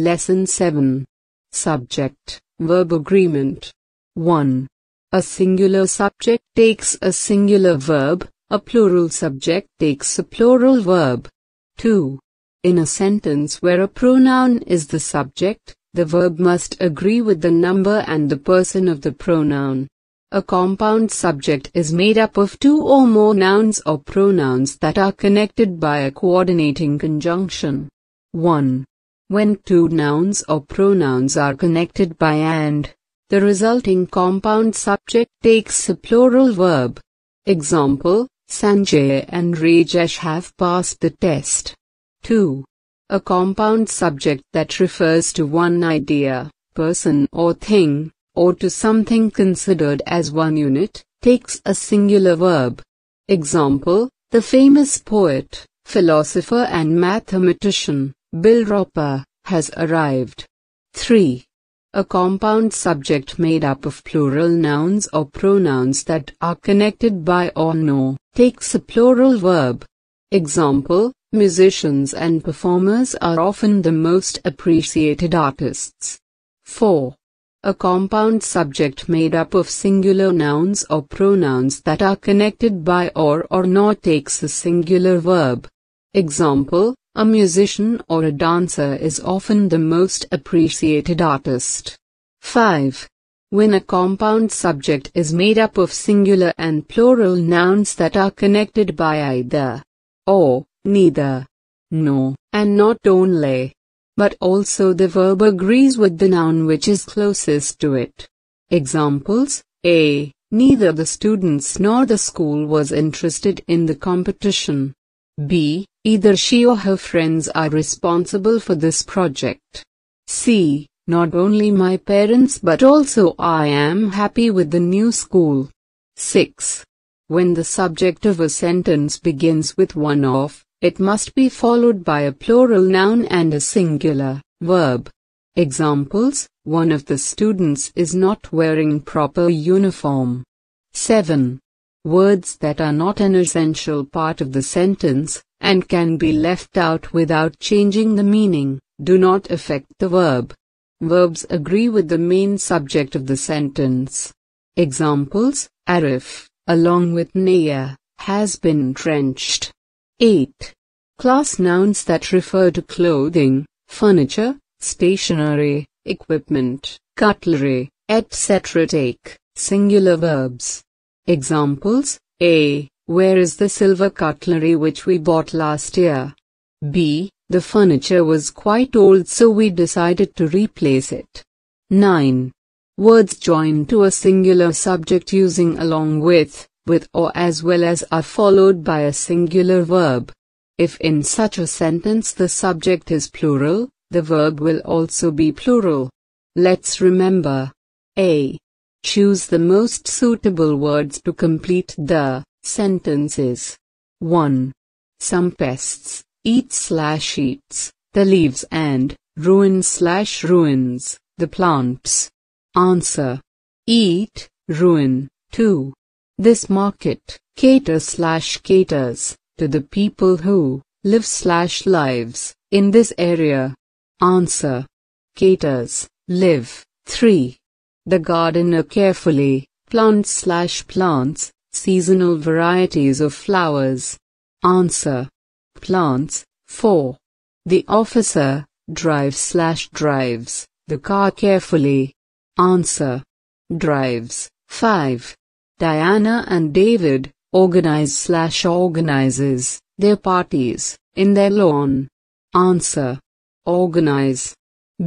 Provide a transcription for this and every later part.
Lesson 7. Subject, Verb Agreement. 1. A singular subject takes a singular verb, a plural subject takes a plural verb. 2. In a sentence where a pronoun is the subject, the verb must agree with the number and the person of the pronoun. A compound subject is made up of two or more nouns or pronouns that are connected by a coordinating conjunction. 1. When two nouns or pronouns are connected by and, the resulting compound subject takes a plural verb. Example, Sanjay and Rajesh have passed the test. 2. A compound subject that refers to one idea, person or thing, or to something considered as one unit, takes a singular verb. Example, the famous poet, philosopher and mathematician, Bill Roper, has arrived. 3. A compound subject made up of plural nouns or pronouns that are connected by or no, takes a plural verb. Example, musicians and performers are often the most appreciated artists. 4. A compound subject made up of singular nouns or pronouns that are connected by or or not takes a singular verb. Example, a musician or a dancer is often the most appreciated artist. 5. When a compound subject is made up of singular and plural nouns that are connected by either or, neither, no, and not only, but also the verb agrees with the noun which is closest to it. Examples A. Neither the students nor the school was interested in the competition. B. Either she or her friends are responsible for this project. C. Not only my parents but also I am happy with the new school. 6. When the subject of a sentence begins with one of, it must be followed by a plural noun and a singular verb. Examples, one of the students is not wearing proper uniform. 7. Words that are not an essential part of the sentence, and can be left out without changing the meaning, do not affect the verb. Verbs agree with the main subject of the sentence. Examples, Arif, along with Naya, has been drenched. 8. Class nouns that refer to clothing, furniture, stationery, equipment, cutlery, etc. take singular verbs. Examples A. Where is the silver cutlery which we bought last year? B. The furniture was quite old so we decided to replace it. 9. Words joined to a singular subject using along with, with or as well as are followed by a singular verb. If in such a sentence the subject is plural, the verb will also be plural. Let's remember. A. Choose the most suitable words to complete the sentences. 1. Some pests eat slash eats the leaves and ruin slash ruins the plants. Answer. Eat, ruin. 2. This market caters slash caters to the people who live slash lives in this area. Answer. Caters, live. 3. The gardener carefully plants slash plants seasonal varieties of flowers. Answer. Plants. 4. The officer drives slash drives the car carefully. Answer. Drives. 5. Diana and David organize slash organizes their parties in their lawn. Answer. Organize.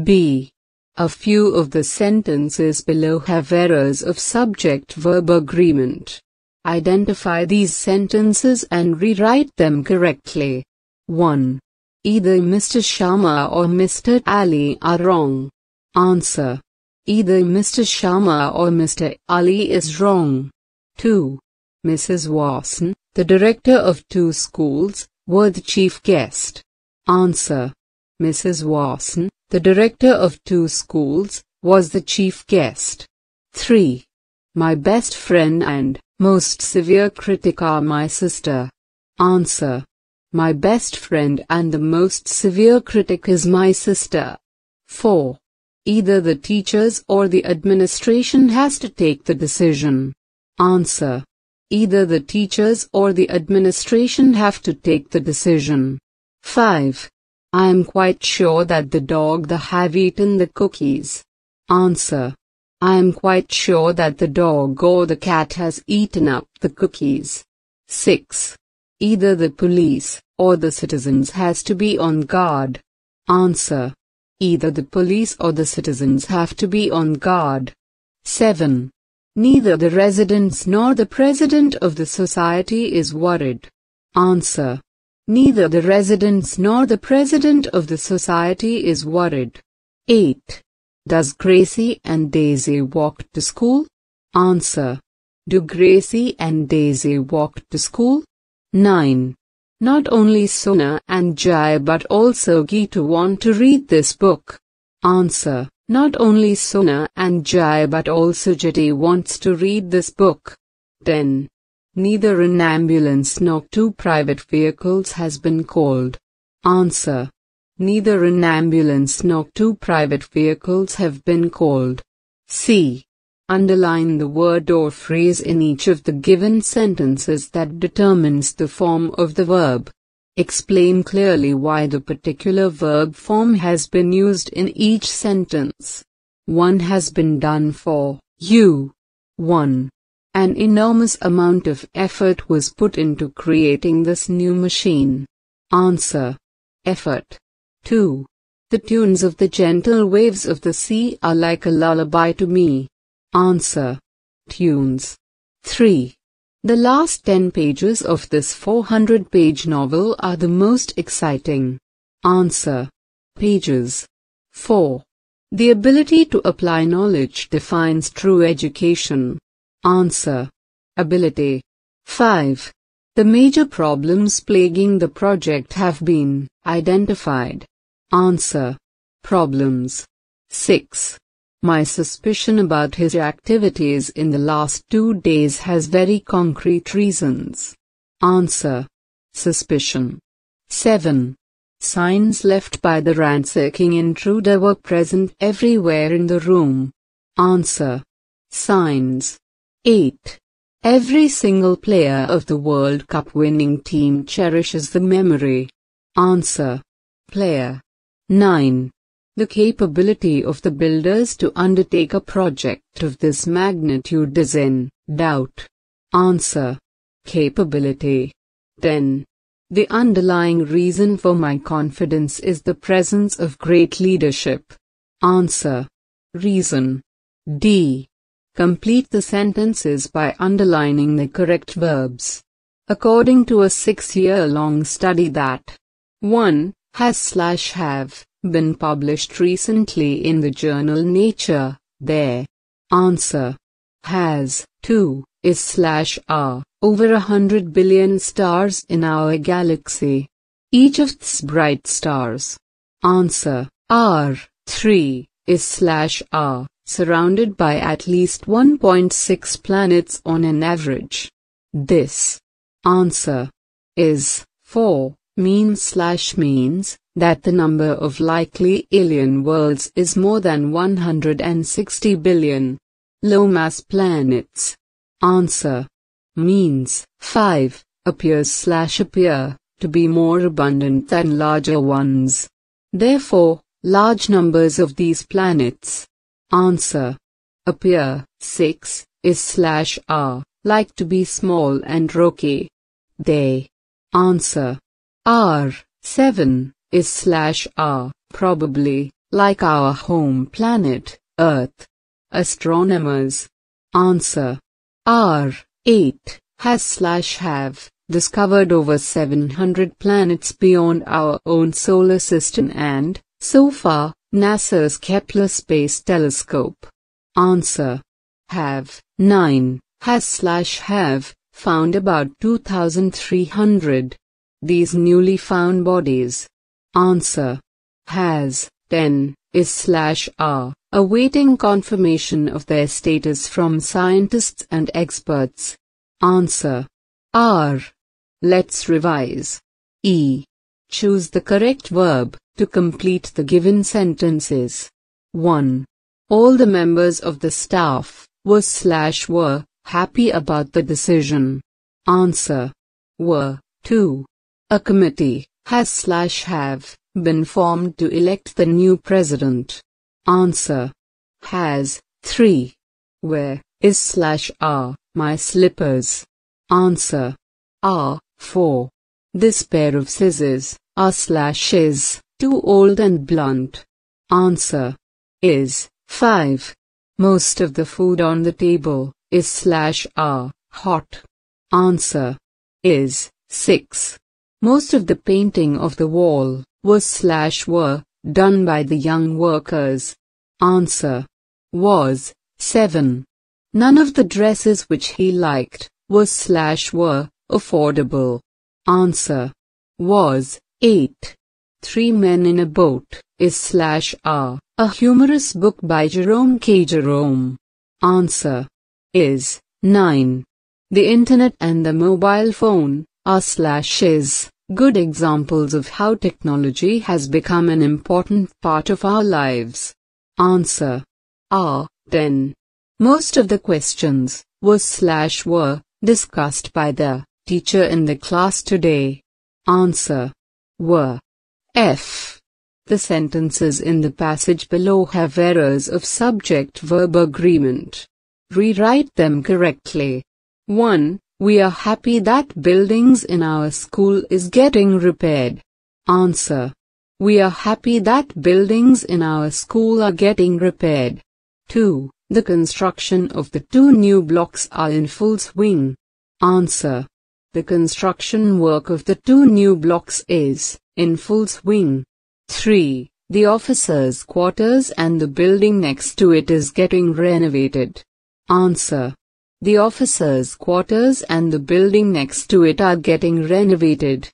B. A few of the sentences below have errors of subject-verb agreement. Identify these sentences and rewrite them correctly. 1. Either Mr. Sharma or Mr. Ali are wrong. Answer. Either Mr. Sharma or Mr. Ali is wrong. 2. Mrs. Watson, the director of two schools, were the chief guest. Answer. Mrs. Watson, the director of two schools, was the chief guest. 3. My best friend and most severe critic are my sister. Answer. My best friend and the most severe critic is my sister. 4. Either the teachers or the administration has to take the decision. Answer. Either the teachers or the administration have to take the decision. 5. I am quite sure that the dog the have eaten the cookies. Answer. I am quite sure that the dog or the cat has eaten up the cookies. 6. Either the police or the citizens has to be on guard. Answer. Either the police or the citizens have to be on guard. 7. Neither the residents nor the president of the society is worried. Answer. Neither the residents nor the president of the society is worried. 8. Does Gracie and Daisy walk to school? Answer. Do Gracie and Daisy walk to school? 9. Not only Sona and Jai but also Gitu want to read this book. Answer. Not only Sona and Jai but also Jati wants to read this book. 10. Neither an ambulance nor two private vehicles has been called. Answer. Neither an ambulance nor two private vehicles have been called. C. Underline the word or phrase in each of the given sentences that determines the form of the verb. Explain clearly why the particular verb form has been used in each sentence. One has been done for you. 1. An enormous amount of effort was put into creating this new machine. Answer. Effort. 2. The tunes of the gentle waves of the sea are like a lullaby to me. Answer. Tunes. 3. The last 10 pages of this 400 page novel are the most exciting. Answer. Pages. 4. The ability to apply knowledge defines true education. Answer. Ability. 5. The major problems plaguing the project have been identified. Answer. Problems. 6. My suspicion about his activities in the last two days has very concrete reasons. Answer. Suspicion. 7. Signs left by the ransacking intruder were present everywhere in the room. Answer. Signs. 8. Every single player of the World Cup winning team cherishes the memory. Answer. Player. 9. The capability of the builders to undertake a project of this magnitude is in doubt. Answer. Capability. 10. The underlying reason for my confidence is the presence of great leadership. Answer. Reason. D. Complete the sentences by underlining the correct verbs. According to a six-year-long study that 1. Has slash have been published recently in the journal Nature, their answer has 2 is slash r over a hundred billion stars in our galaxy. Each of these bright stars. Answer R 3 is slash r surrounded by at least 1.6 planets on an average. This answer is 4 mean slash means that the number of likely alien worlds is more than 160 billion. Low mass planets. Answer. Means 5 appears slash appear to be more abundant than larger ones. Therefore, large numbers of these planets. Answer. Appear 6 is slash r, like to be small and rocky. They. Answer. R, 7 is slash r, probably, like our home planet, Earth. Astronomers. Answer. R, 8, has slash have, discovered over 700 planets beyond our own solar system and, so far, NASA's Kepler Space Telescope. Answer. Have, 9, has slash have, found about 2,300. These newly found bodies Answer. Has, 10, is slash are, awaiting confirmation of their status from scientists and experts. Answer. Are. Let's revise. E. Choose the correct verb. To complete the given sentences. 1. All the members of the staff was slash were happy about the decision. Answer. Were. 2. A committee has slash have been formed to elect the new president. Answer. Has. 3. Where is slash are my slippers? Answer. Are. 4. This pair of scissors are slash is too old and blunt. Answer. Is. 5. Most of the food on the table is slash are hot. Answer. Is. 6. Most of the painting of the wall was slash were done by the young workers. Answer. Was. 7. None of the dresses which he liked was slash were affordable. Answer. Was. 8. Three Men in a Boat is slash are a humorous book by Jerome K. Jerome. Answer. Is. 9. The Internet and the mobile phone are slash is good examples of how technology has become an important part of our lives. Answer. Are. 10. Most of the questions was slash were discussed by the teacher in the class today. Answer. Were. F. The sentences in the passage below have errors of subject-verb agreement. Rewrite them correctly. 1. We are happy that buildings in our school is getting repaired. Answer. We are happy that buildings in our school are getting repaired. 2. The construction of the two new blocks are in full swing. Answer. The construction work of the two new blocks is in full swing. 3. The officers' quarters and the building next to it is getting renovated. Answer. The officers' quarters and the building next to it are getting renovated.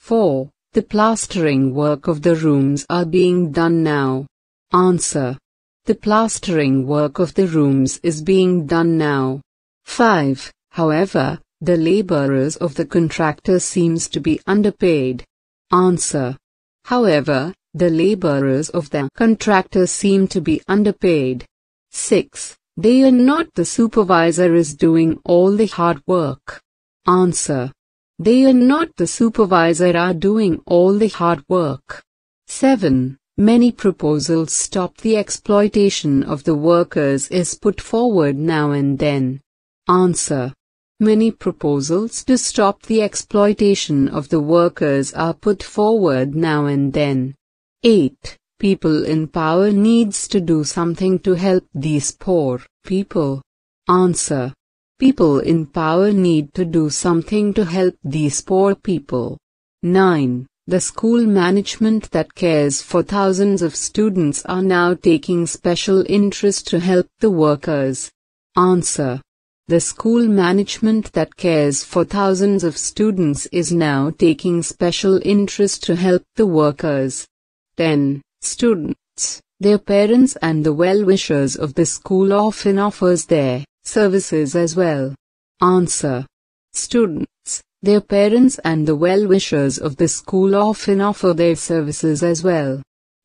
4. The plastering work of the rooms are being done now. Answer. The plastering work of the rooms is being done now. 5. However, the laborers of the contractor seems to be underpaid. Answer. However, the laborers of the contractor seem to be underpaid. 6. They are not the supervisor is doing all the hard work. Answer. They are not the supervisor are doing all the hard work. 7. Many proposals stop the exploitation of the workers is put forward now and then. Answer. Many proposals to stop the exploitation of the workers are put forward now and then. 8. People in power needs to do something to help these poor people. Answer. People in power need to do something to help these poor people. 9. The school management that cares for thousands of students are now taking special interest to help the workers. Answer. The school management that cares for thousands of students is now taking special interest to help the workers. 10. Students, their parents and the well-wishers of the school often offers their services as well. Answer. Students, their parents and the well-wishers of the school often offer their services as well.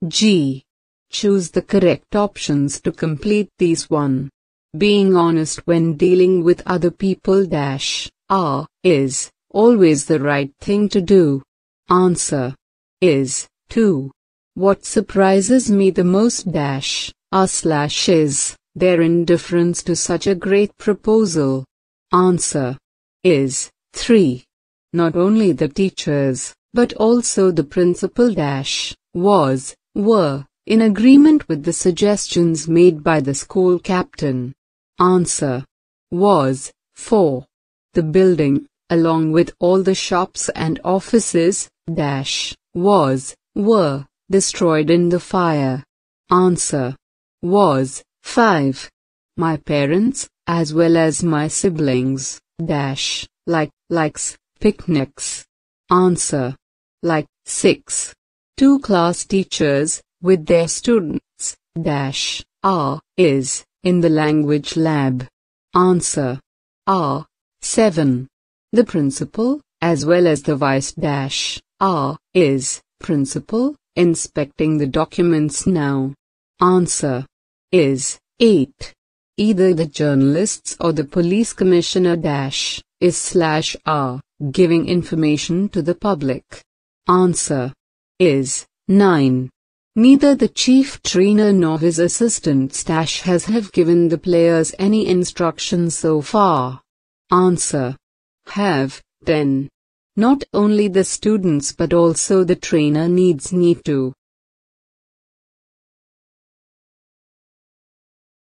G. Choose the correct options to complete these 1. Being honest when dealing with other people dash are is always the right thing to do. Answer is 2. What surprises me the most dash are slash is their indifference to such a great proposal. Answer is 3. Not only the teachers, but also the principal dash was, were, in agreement with the suggestions made by the school captain. Answer was 4. The building, along with all the shops and offices, dash, was, were, destroyed in the fire. Answer was 5. My parents, as well as my siblings, dash, like, likes, picnics. Answer like 6. Two class teachers, with their students, dash, are, is, in the language lab. Answer. R. 7. The principal, as well as the vice dash, R, is, principal, Inspecting the documents now. Answer is 8. Either the journalists or the police commissioner dash is slash are giving information to the public. Answer is 9. Neither the chief trainer nor his assistant stash has have given the players any instructions so far. Answer have, then. Not only the students but also the trainer needs need to.